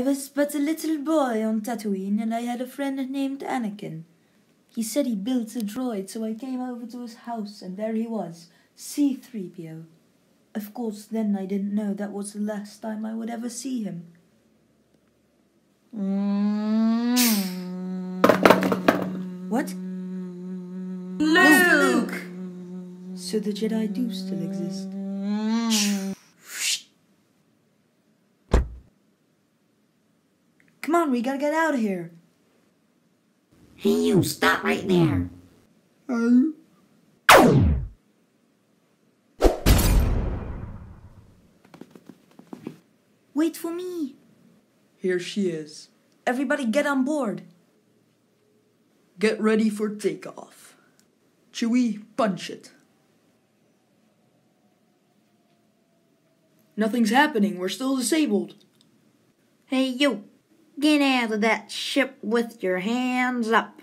I was but a little boy on Tatooine, and I had a friend named Anakin. He said he built a droid, so I came over to his house, and there he was, C-3PO. Of course, then I didn't know that was the last time I would ever see him. What? Luke! So the Jedi do still exist. Come on, we gotta get out of here. Hey, you, stop right there. Hey. Wait for me. Here she is. Everybody get on board. Get ready for takeoff. Chewie, punch it. Nothing's happening. We're still disabled. Hey, you, get out of that ship with your hands up.